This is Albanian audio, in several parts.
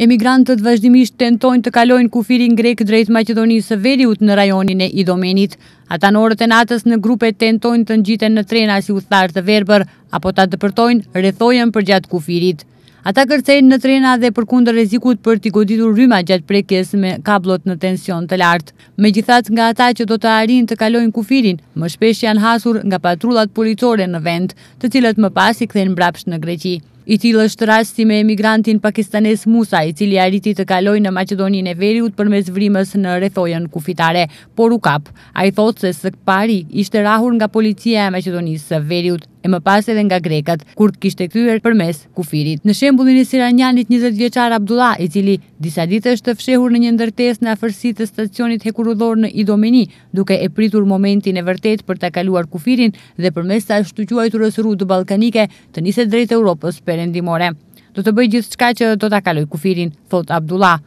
Emigrantët vazhdimisht tentojnë të kalojnë kufirin grek drejt Maqedonisë së Veriut në rajonin e Idomenit. Ata në orët e natës në grupe tentojnë të ngjiten në trena si udhëtarë të verbër apo ta dëpërtojnë rrethojën përgjatë kufirit. Ata kërcejnë në trena dhe përkundër rrezikut për t'i goditur rryma gjatë prekjes me kabllot në tension të lartë. Megjithatë, nga ata që do të arrijnë të kalojnë kufirin, më shpesh janë hasur nga patrullat policore në vend, të cilët më pas i kthejnë mbrapsht në Greqi. I tillë është rasti me emigrantin pakistanez Musa, i cili arriti të kalojë në Maqedoninë e Veriut përmes vrimës në rrethojën kufitare, por u kap. Ai thotë se së pari ishte rrahur nga policia e Maqedonisë së Veriut e më pas edhe nga grekët, kur e kishte kthyer përmes kufirit. Në shembullin e sirianit njëzetvjeçar Abdullah, i cili disa ditë është fshehur në një ndërtesë në afërsi të stacionit hekurudhor në Idomeni, duke e pritur momentin e vërtetë për ta kaluar kufirin dhe përmes të ashtuquajturës rrugë ballkanike, të niset drejt Europës Perëndimore. Do të bëj gjithçka që do ta kaloj kufirin, thotë Abdullah.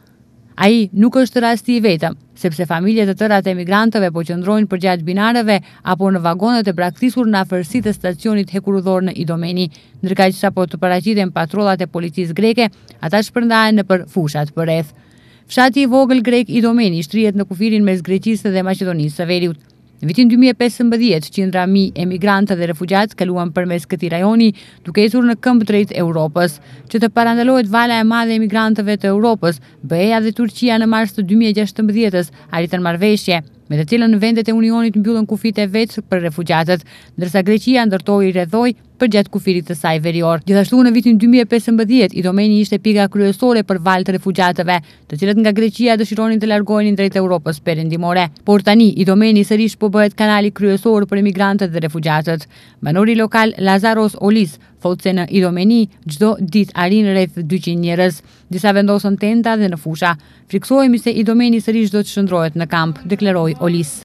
Ai nuk është rasti i vetëm, sepse familje të tëra të emigrantëve po qëndrojnë përgjatë binarëve apo në vagonët e braktisur në afërsi të stacionit hekurudhor në Idomeni. Ndërkaq, sapo të paraqiten patrullat e policisë greke, ata shpërndahen nëpër fushat përreth. Fshati i vogël grek Idomeni shtrihet në kufirin mes Greqisë dhe Maqedonisë së Veriut. Në vitin 2015, qindra mijë emigrantë dhe refugjatë kaluan përmes këtij rajoni, duke ecur në këmbë drejt Europës. Që të parandalohet vala e madhe e emigrantëve të Europës, BE-ja dhe Turqia në mars të 2016-s arritën marrëveshje, me të cilën vendet e Unionit mbyllën kufijtë e vet për refugjatët, ndërsa Greqia ndërtoi rrethojë përgjatë kufirit të saj verior. Gjithashtu në vitin dy mijë e pesëmbëdhjetë, Idomeni ishte pika kryesore për valë të refugjatëve, të cilët nga Greqia dëshironin të largohenin drejt Europës Perëndimore. Por tani, Idomeni sërish po bëhet kanali kryesor për emigrantët dhe refugjatët. Banori lokal Lazaros Olis thotë se në Idomeni çdo ditë arrijnë rreth dyqind njerëz. Disa vendosën tenta dhe në fusha. Frikësohemi se Idomeni sërish do të shndërrohet në kamp, deklaroi Olis.